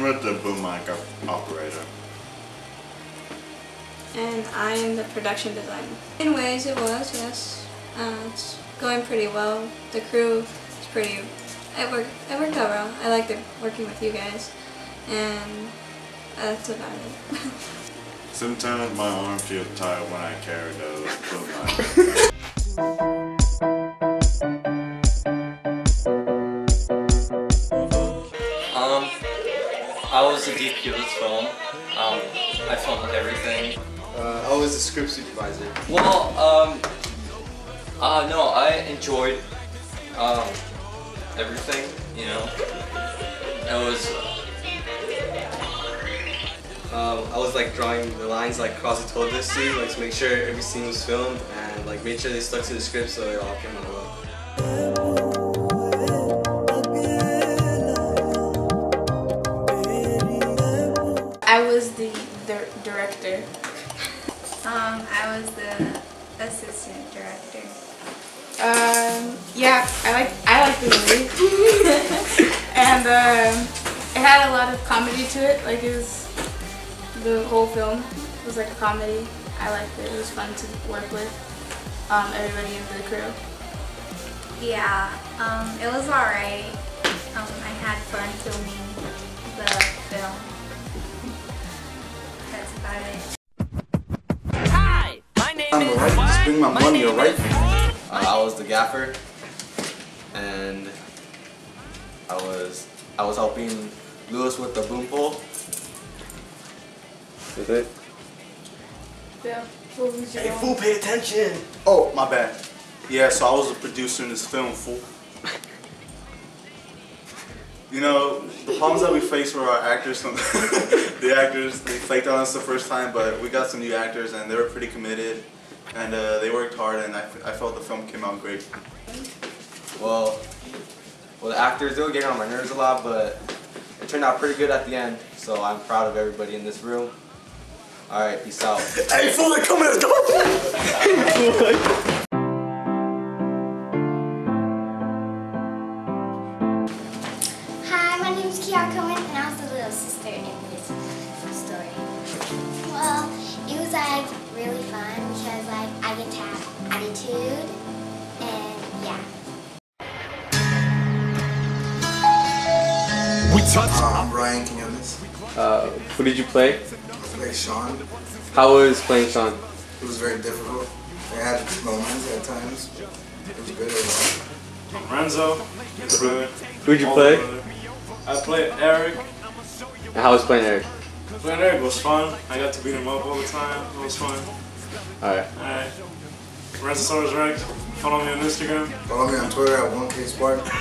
the boom mic op- operator. And I am the production designer. In ways it was, yes. Uh, it's going pretty well. The crew is pretty, it worked, it worked out well. I liked it working with you guys. And that's about it. Sometimes my arm feels tired when I carry the boom mic. I was the DP of this film. Um, I filmed everything. Uh, I was the script supervisor. Well, um, uh, no, I enjoyed, um, everything, you know. It was, Um, I was like drawing the lines like Crosby told us to, like to make sure every scene was filmed and like made sure they stuck to the script so it all came out well. Director. Um, I was the assistant director. Um, yeah, I like I like the movie, and um, it had a lot of comedy to it. Like it was the whole film was like a comedy. I liked it. It was fun to work with um, everybody in the crew. Yeah, um, it was alright. Um, I had fun filming alright, just bring my money, alright? Uh, I was the gaffer, and I was I was helping Lewis with the boom pole. Is it? Yeah. What was your fool, pay attention. Oh, my bad. Yeah, so I was a producer in this film, fool. You know, the problems that we faced were our actors, the actors, they flaked on us the first time, but we got some new actors and they were pretty committed and uh, they worked hard and I, I felt the film came out great. Well, well, the actors they were getting on my nerves a lot, but it turned out pretty good at the end. So I'm proud of everybody in this room. All right, peace out. Hey, fool, they're coming, let's go! Hi, my name is Kiara Cohen, and I was the little sister in attitude, and yeah. Um, Ryan Quinones. Uh, who did you play? I played Sean. How was playing Sean? It was very difficult. I had moments at times. It was good overall. Renzo, his brother. Who'd you play? brother. I played Eric. And how was playing Eric? Playing Eric was fun. I got to beat him up all the time. It was fun. All right. Alright. Renzosaurus Rex. Follow me on Instagram. Follow me on Twitter at 1K